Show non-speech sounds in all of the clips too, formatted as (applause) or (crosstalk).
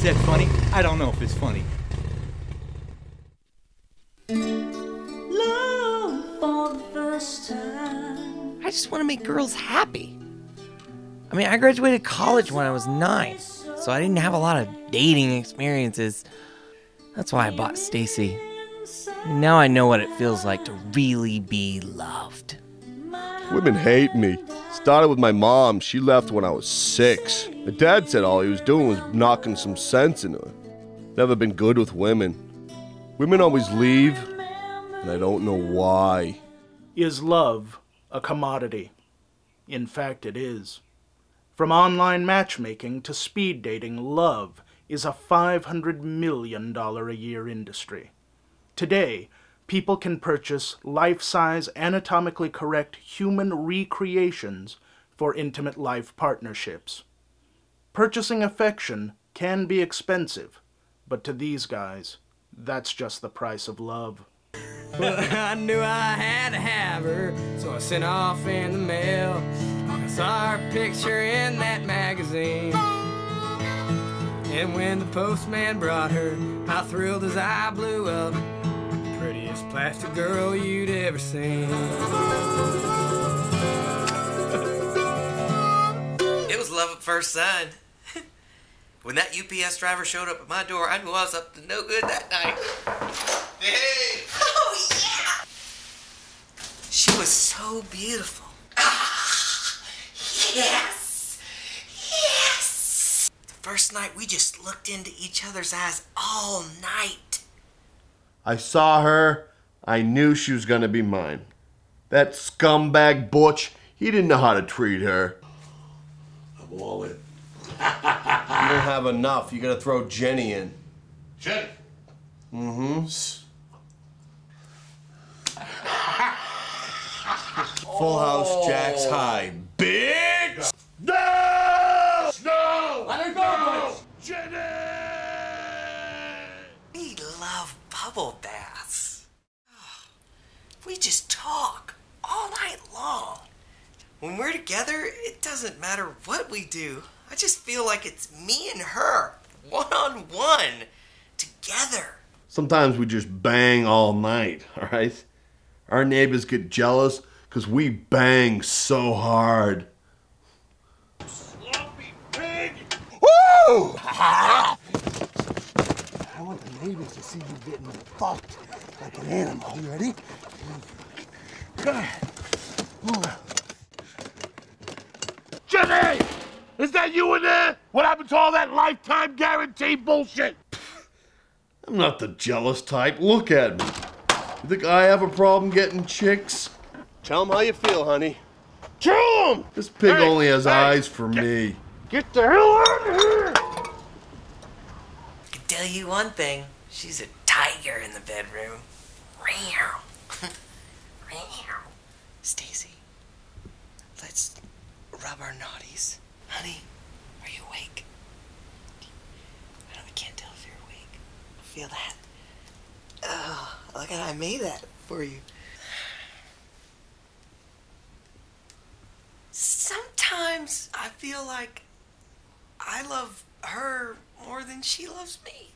Is that funny? I don't know if it's funny. Love for the first time. I just want to make girls happy. I mean, I graduated college when I was nine, so I didn't have a lot of dating experiences. That's why I bought Stacy. Now I know what it feels like to really be loved. Women hate me. Started with my mom. She left when I was six. My dad said all he was doing was knocking some sense into her. Never been good with women. Women always leave, and I don't know why. Is love a commodity? In fact, it is. From online matchmaking to speed dating, love is a $500 million a year industry. Today, people can purchase life size, anatomically correct human recreations for intimate life partnerships. Purchasing affection can be expensive, but to these guys, that's just the price of love. Well, (laughs) I knew I had to have her, so I sent off in the mail. I saw her picture in that magazine. And when the postman brought her, how thrilled as I blew up. Prettiest plastic girl you'd ever seen. It was love at first sight. When that UPS driver showed up at my door, I knew I was up to no good that night. Hey! Oh, yeah! She was so beautiful. Ah, yes! Yes! The first night, we just looked into each other's eyes all night. I saw her. I knew she was gonna be mine. That scumbag Butch, he didn't know how to treat her. I'm all in. You don't have enough. You gotta throw Jenny in. Jenny. Mm-hmm. (laughs) Full House Jack's High. Bitch! No! No! Let her go, Jenny! We love bubble baths. We just talk all night long. When we're together, it doesn't matter what we do. I just feel like it's me and her, one on one, together. Sometimes we just bang all night, alright? Our neighbors get jealous because we bang so hard. Sloppy pig! Woo! (laughs) I want the neighbors to see you getting fucked like an animal. You ready? Jenny! Is that you in there? What happened to all that lifetime guarantee bullshit? (laughs) I'm not the jealous type. Look at me. You think I have a problem getting chicks? Tell 'em how you feel, honey. Kill him! This pig Hey, only has hey, eyes for me. Get the hell out of here! I can tell you one thing she's a tiger in the bedroom. Meow. Meow. Stacy, let's rub our naughties. Honey, are you awake? I don't, I can't tell if you're awake. Feel that? Oh, look at I made that for you. Sometimes I feel like I love her more than she loves me.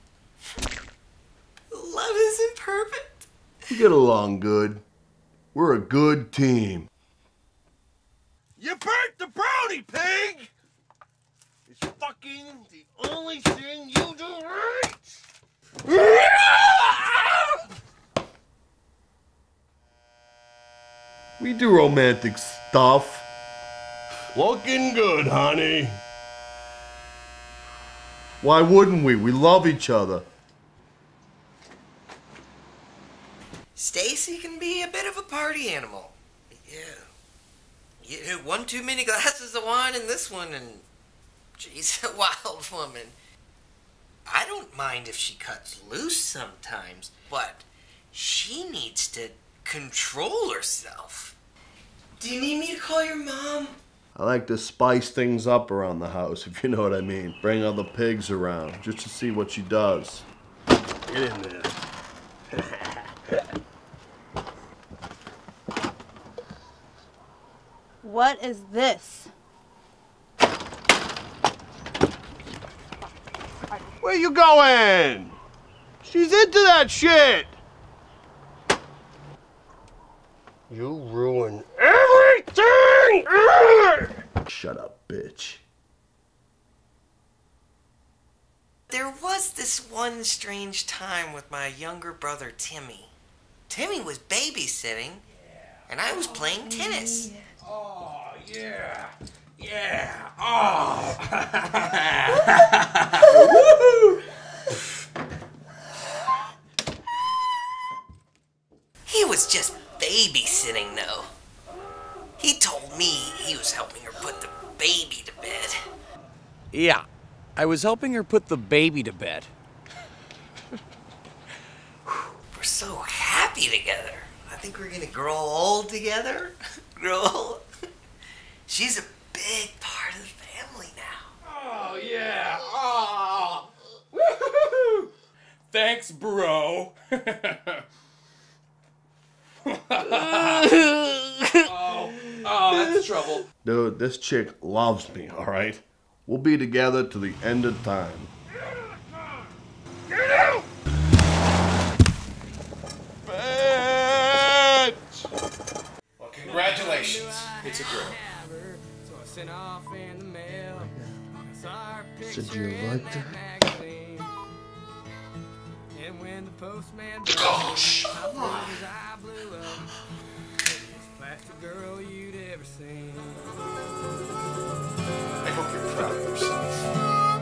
Love isn't perfect. We get along good. We're a good team. You burnt the brownie, pig! It's fucking the only thing do romantic stuff. Looking good, honey. Why wouldn't we? We love each other. Stacy can be a bit of a party animal. Yeah. You hit one too many glasses of wine in this one, and she's a (laughs) wild woman. I don't mind if she cuts loose sometimes, but she needs to control herself. Do you need me to call your mom? I like to spice things up around the house, if you know what I mean. Bring all the pigs around just to see what she does. Get in there. What is this? Where you going? She's into that shit. You ruin everything. Shut up, bitch. There was this one strange time with my younger brother Timmy. Timmy was babysitting, and I was playing tennis. Oh, yeah. Yeah. Oh. (laughs) Yeah, I was helping her put the baby to bed. We're so happy together. I think we're gonna grow old together. (laughs) grow old. She's a big part of the family now. Oh, yeah. Oh. Woo-hoo-hoo. Thanks, bro. (laughs) (laughs) oh, oh, that's trouble. Dude, this chick loves me, alright? We'll be together to the end of time. Get out! Bitch! Well, congratulations. It's a girl. So I sent off in the mail. I saw her Said you in liked that her? Postman brought it, I blew his eye blew up. Plastic girl you'd ever seen. I hope you're proud of yourself.